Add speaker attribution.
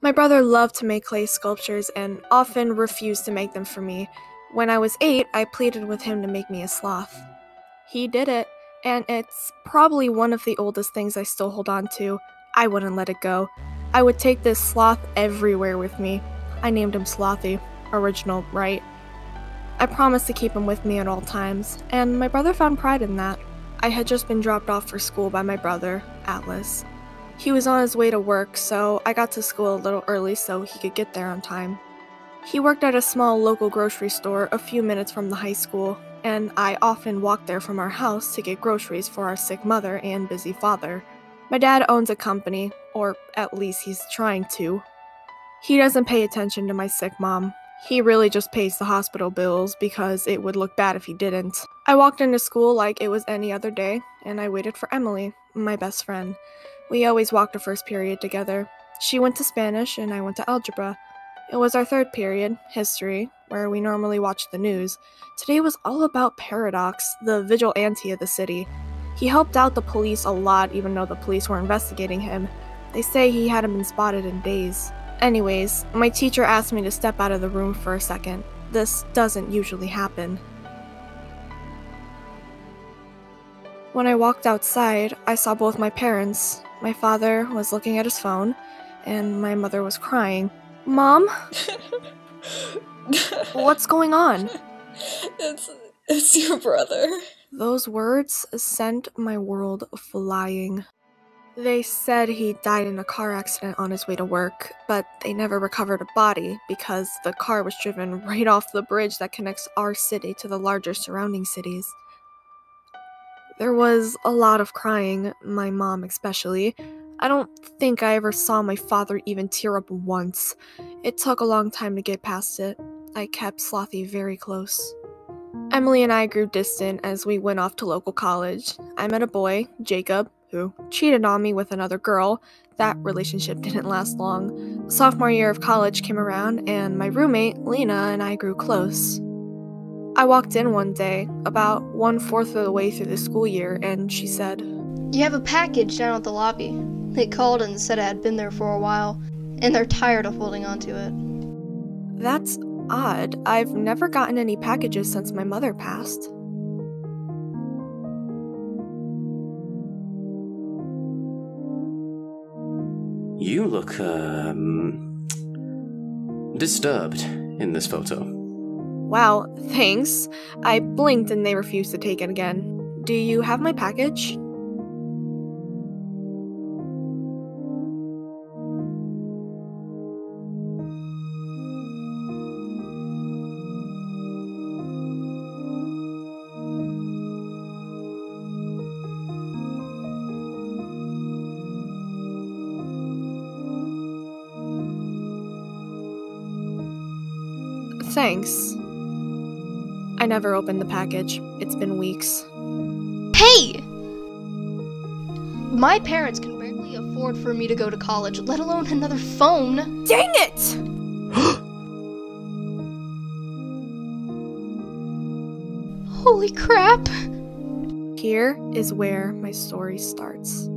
Speaker 1: My brother loved to make clay sculptures and often refused to make them for me. When I was eight, I pleaded with him to make me a sloth. He did it, and it's probably one of the oldest things I still hold on to. I wouldn't let it go. I would take this sloth everywhere with me. I named him Slothy. Original, right? I promised to keep him with me at all times, and my brother found pride in that. I had just been dropped off for school by my brother, Atlas. He was on his way to work, so I got to school a little early so he could get there on time. He worked at a small local grocery store a few minutes from the high school, and I often walked there from our house to get groceries for our sick mother and busy father. My dad owns a company, or at least he's trying to. He doesn't pay attention to my sick mom. He really just pays the hospital bills because it would look bad if he didn't. I walked into school like it was any other day, and I waited for Emily, my best friend. We always walked the first period together. She went to Spanish, and I went to algebra. It was our third period, history, where we normally watched the news. Today was all about Paradox, the vigilante of the city. He helped out the police a lot, even though the police were investigating him. They say he hadn't been spotted in days. Anyways, my teacher asked me to step out of the room for a second. This doesn't usually happen. When I walked outside, I saw both my parents. My father was looking at his phone, and my mother was crying. Mom? What's going on?
Speaker 2: It's it's your brother.
Speaker 1: Those words sent my world flying. They said he died in a car accident on his way to work, but they never recovered a body because the car was driven right off the bridge that connects our city to the larger surrounding cities. There was a lot of crying, my mom especially. I don't think I ever saw my father even tear up once. It took a long time to get past it. I kept Slothy very close. Emily and I grew distant as we went off to local college. I met a boy, Jacob, who cheated on me with another girl. That relationship didn't last long. Sophomore year of college came around, and my roommate, Lena, and I grew close. I walked in one day, about one fourth of the way through the school year, and she said,
Speaker 3: You have a package down at the lobby. They called and said it had been there for a while, and they're tired of holding on to it.
Speaker 1: That's odd. I've never gotten any packages since my mother passed.
Speaker 4: You look, um. disturbed in this photo.
Speaker 1: Wow, thanks. I blinked and they refused to take it again. Do you have my package? Thanks. I never opened the package. It's been weeks.
Speaker 3: Hey! My parents can barely afford for me to go to college, let alone another phone.
Speaker 1: Dang it!
Speaker 3: Holy crap!
Speaker 1: Here is where my story starts.